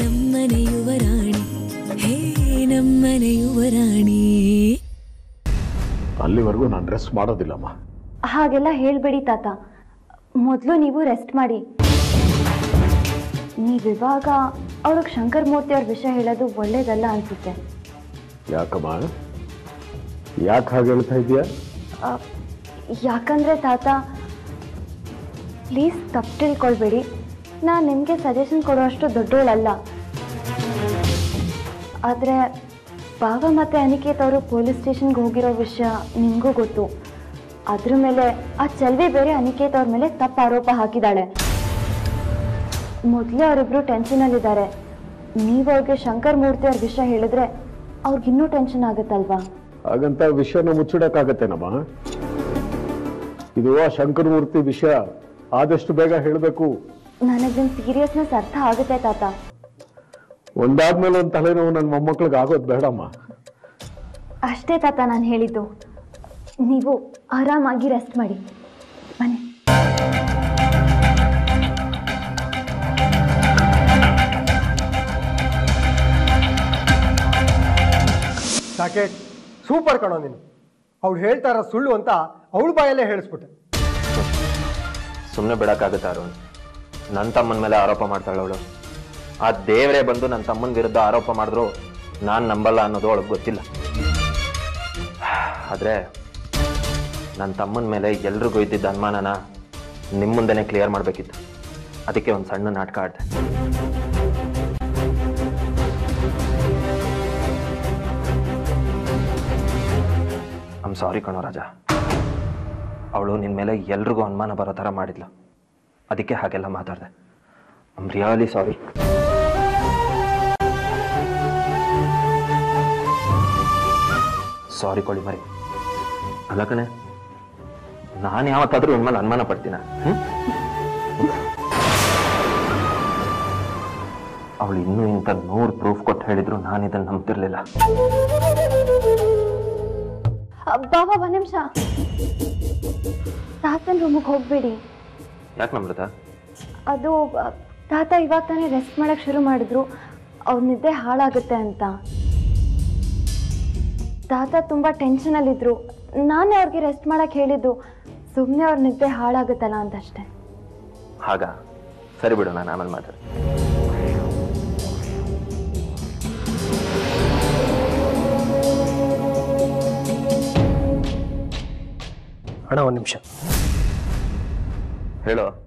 ನಮ್ಮನೆ ಯುವರಾಣಿ ಹೇ ನಮ್ಮನೆ ಯುವರಾಣಿ ಅಲ್ಲಿವರೆಗೂ ನಾನು ರೆಸ್ಟ್ ಮಾಡೋದಿಲ್ಲಮ್ಮ. ಹಾಗೆಲ್ಲ ಹೇಳ್ಬೇಡಿ ತಾತ. ಮೊದಲು ನೀವು ರೆಸ್ಟ್ ಮಾಡಿ. ನೀವಿವಾಗ ಅವ್ರಿಗೆ ಶಂಕರ್ ಮೂರ್ತಿ ಅವ್ರ ವಿಷಯ ಹೇಳೋದು ಒಳ್ಳೇದಲ್ಲ ಅನ್ಸುತ್ತೆ. ಯಾಕಮ್ಮ? ಯಾಕೆ ಹಾಗೆ ಹೇಳ್ತಾ ಇದೆಯಾ ಯಾಕಂದ್ರೆ ತಾತ ಪ್ಲೀಸ್ ತಪ್ಪು ತಿಳ್ಕೊಳ್ಬೇಡಿ. ನಾನು ನಿಮಗೆ ಸಜೆಷನ್ ಕೊಡುವಷ್ಟು ದೊಡ್ಡವಳಲ್ಲ ಆದರೆ ಭಾವ ಮತ್ತು ಅನಿಕೇತ್ ಅವರು ಪೊಲೀಸ್ ಸ್ಟೇಷನ್ಗೆ ಹೋಗಿರೋ ವಿಷಯ ನಿಮಗೂ ಗೊತ್ತು. ಅದ್ರ ಮೇಲೆ, ಆ ಚೆಲ್ವಿ ಬೇರೆ ಅನಿಕೇತ್ ಅವ್ರ ಮೇಲೆ ತಪ್ಪು ಆರೋಪ ಹಾಕಿದ್ದಾಳೆ ಮೊದಲೇ ಅವರಿಬ್ರು ಟೆನ್ಷನಲ್ಲಿದ್ದಾರೆ ನೀವು ಅವ್ರಿಗೆ ಶಂಕರ್ ಮೂರ್ತಿ ಅವ್ರ ವಿಷಯ ಹೇಳಿದ್ರೆ ಅವ್ರಿಗಿನ್ನೂ ಟೆನ್ಷನ್ ಆಗುತ್ತಲ್ವಾ? ಹಾಗಂತ ವಿಷಯನ ಮುಚ್ಚಿಡಕ್ಕಾಗತ್ತೇನಮ್ಮ? ಇದು ಆ ಶಂಕರಮೂರ್ತಿ ವಿಷಯ. ಆದಷ್ಟು ಬೇಗ ಹೇಳಬೇಕು. ನನಗಿನ ಸೀರಿಯಸ್ನೆಸ್ ಅರ್ಥ ಆಗುತ್ತೆ ತಾತ. ಒಂದಾದ್ಮೇಲೆ ಒಂದು ತಲೆನೋವು ನನ್ನ ಮೊಮ್ಮಕ್ಳಿಗೆ ಆಗೋದು ಬೇಡಮ್ಮ. ಅಷ್ಟೇ ತಾತ ನಾನು ಹೇಳಿದ್ದು. ನೀವು ಆರಾಮಾಗಿ ರೆಸ್ಟ್ ಮಾಡಿ. ಬನ್ನಿ ಸಾಕೇಟ್ ಸೂಪರ್ ಕಣೋ ನೀನು. ಅವ್ಳು ಹೇಳ್ತಾ ಇರೋ ಸುಳ್ಳು ಅಂತ ಅವಳು ಬಾಯಲ್ಲೇ ಹೇಳಿಸ್ಬಿಟ್ಟೆ. ಸುಮ್ಮನೆ ಬಿಡಕ್ಕಾಗುತ್ತೆ ಅರುಣ್? ನನ್ನ ತಮ್ಮನ ಮೇಲೆ ಆರೋಪ ಮಾಡ್ತಾಳೆ ಅವಳು. ಆ ದೇವರೇ ಬಂದು ನನ್ನ ತಮ್ಮನ ವಿರುದ್ಧ ಆರೋಪ ಮಾಡಿದ್ರು ನಾನು ನಂಬಲ್ಲ ಅನ್ನೋದು ಅವಳಿಗೆ ಗೊತ್ತಿಲ್ಲ. ಆದರೆ ನನ್ನ ತಮ್ಮನ ಮೇಲೆ ಎಲ್ರಿಗೂ ಇದ್ದಿದ್ದ ಅನುಮಾನನ ನಿಮ್ಮ ಮುಂದೆನೇ ಕ್ಲಿಯರ್ ಮಾಡಬೇಕಿತ್ತು. ಅದಕ್ಕೆ ಒಂದು ಸಣ್ಣ ನಾಟಕ ಆಡಿದೆ. ಐಮ್ ಸಾರಿ ಕಣೋ ರಾಜ. ಅವಳು ನಿನ್ನ ಮೇಲೆ ಎಲ್ರಿಗೂ ಅನುಮಾನ ಬರೋ ಥರ ಮಾಡಿದ್ಲು. ಅದಕ್ಕೆ ಹಾಗೆಲ್ಲ ಮಾತಾಡಿದೆ. ಐಮ್ ರಿಯಲಿ ಸಾರಿ ಸಾರಿ ಕೊಳಿ ಮರಿ. ಅಲ್ಲ ಕಣೆ, ನಾನು ಯಾವತ್ತಾದ್ರೂ ನಿಮ್ಮ ಮೇಲೆ ಅನುಮಾನ ಪಡ್ತೀನ? ಅವಳು ಇನ್ನೂ ಇಂಥ ನೂರು ಪ್ರೂಫ್ ಕೊಟ್ಟು ಹೇಳಿದ್ರು ನಾನು ಇದನ್ನು ನಂಬ್ತಿರ್ಲಿಲ್ಲ. ಬಾಬಾ ಒಂದ್ ನಿಮಿಷ. ತಾತನ ರೂಮಿಗೆ ಹೋಗಬೇಡಿ. ಯಾಕೆ ನಮ್ರತ? ಅದು ತಾತ ಇವಾಗ ತಾನೇ ರೆಸ್ಟ್ ಮಾಡಕ್ಕೆ ಶುರು ಮಾಡಿದ್ರು. ಅವ್ರ ನಿದ್ದೆ ಹಾಳಾಗುತ್ತೆ ಅಂತ. ತಾತ ತುಂಬ ಟೆನ್ಷನಲ್ಲಿದ್ದರು ನಾನೇ ಅವ್ರಿಗೆ ರೆಸ್ಟ್ ಮಾಡಕ್ಕೆ ಹೇಳಿದ್ದು. ಸುಮ್ಮನೆ ಅವ್ರ ನಿದ್ದೆ ಹಾಳಾಗುತ್ತಲ್ಲ ಅಂತಷ್ಟೇ. ಹಾಗ? ಸರಿ ಬಿಡು ನಾನು ಆಮೇಲೆ ಮಾತಾಡ್ತೀನಿ. ಅಣ್ಣ ಒಂದು ನಿಮಿಷ. 没了。